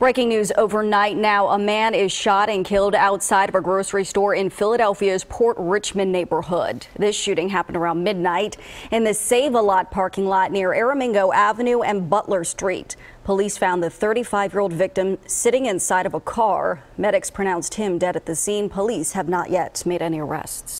Breaking news overnight now. A man is shot and killed outside of a grocery store in Philadelphia's Port Richmond neighborhood. This shooting happened around midnight in the Save a Lot parking lot near Aramingo Avenue and Butler Street. Police found the 35 year old victim sitting inside of a car. Medics pronounced him dead at the scene. Police have not yet made any arrests.